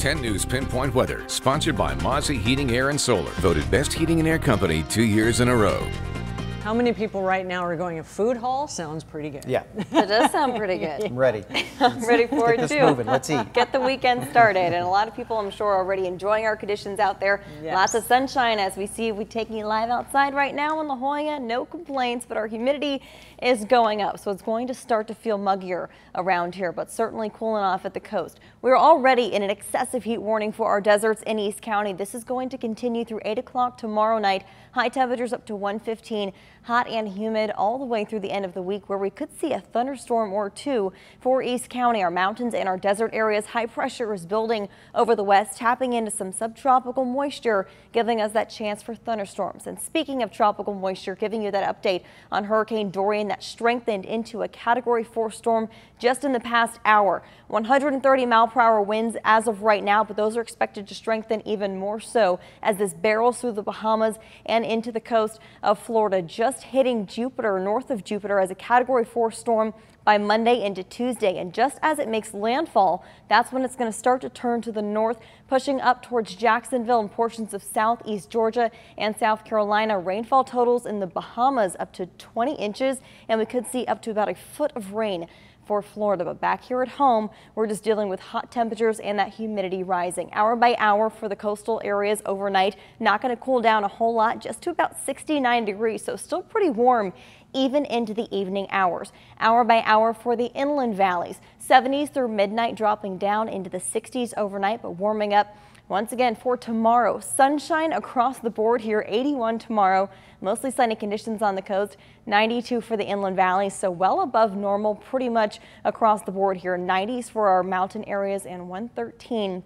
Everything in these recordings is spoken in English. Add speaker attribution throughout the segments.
Speaker 1: 10 News Pinpoint Weather, sponsored by Mozzie Heating, Air, and Solar. Voted Best Heating and Air Company two years in a row.
Speaker 2: How many people right now are going a food hall? Sounds pretty good.
Speaker 3: Yeah,
Speaker 4: That does sound pretty good.
Speaker 3: I'm ready.
Speaker 4: I'm ready for
Speaker 3: Get
Speaker 4: it
Speaker 3: this
Speaker 4: too.
Speaker 3: moving. Let's eat.
Speaker 4: Get the weekend started, and a lot of people, I'm sure, are already enjoying our conditions out there.
Speaker 2: Yes.
Speaker 4: Lots of sunshine as we see. We taking you live outside right now in La Jolla. No complaints, but our humidity is going up, so it's going to start to feel muggier around here, but certainly cooling off at the coast. We're already in an excessive heat warning for our deserts in East County. This is going to continue through 8 o'clock tomorrow night. High temperatures up to 115, hot and humid all the way through the end of the week, where we could see a thunderstorm or two for East County. Our mountains and our desert areas, high pressure is building over the west, tapping into some subtropical moisture, giving us that chance for thunderstorms. And speaking of tropical moisture, giving you that update on Hurricane Dorian that strengthened into a Category 4 storm just in the past hour. 130 mile per hour winds as of right now, but those are expected to strengthen even more so as this barrels through the Bahamas and into the coast of Florida, just hitting Jupiter, north of Jupiter as a Category 4 storm by Monday into Tuesday. And just as it makes landfall, that's when it's going to start to turn to the north, pushing up towards Jacksonville and portions of southeast Georgia and South Carolina. Rainfall totals in the Bahamas up to 20 inches, and we could see up to about a foot of rain for Florida. But back here at home, we're just dealing with hot temperatures and that humidity rising hour by hour for the coastal areas overnight. Not going to cool down a whole lot, just to about 69 degrees, so still pretty warm even into the evening hours. Hour by hour for the inland valleys. 70s through midnight dropping down into the 60s overnight, but warming up once again for tomorrow, sunshine across the board here, 81 tomorrow, mostly sunny conditions on the coast, 92 for the inland valleys, so well above normal pretty much across the board here, 90s for our mountain areas and 113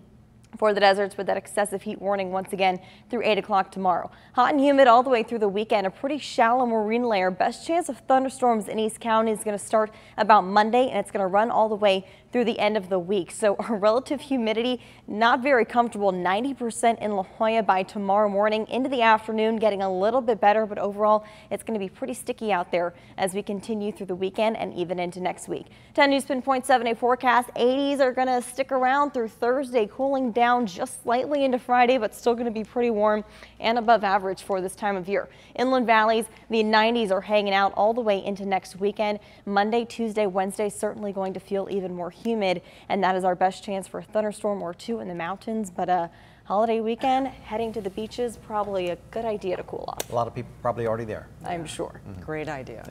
Speaker 4: for the deserts with that excessive heat warning once again through 8 o'clock tomorrow. Hot and humid all the way through the weekend. A pretty shallow marine layer. Best chance of thunderstorms in East County is going to start about Monday and it's going to run all the way through the end of the week. So our relative humidity not very comfortable. 90% in La Jolla by tomorrow morning into the afternoon getting a little bit better but overall it's going to be pretty sticky out there as we continue through the weekend and even into next week. 10 News Pinpoint 7 a forecast 80s are going to stick around through Thursday cooling down down just slightly into Friday, but still going to be pretty warm and above average for this time of year. Inland valleys, the 90s are hanging out all the way into next weekend. Monday, Tuesday, Wednesday, certainly going to feel even more humid, and that is our best chance for a thunderstorm or two in the mountains. But a holiday weekend, heading to the beaches, probably a good idea to cool off.
Speaker 3: A lot of people probably already there.
Speaker 4: I'm sure. Mm-hmm.
Speaker 2: Great idea.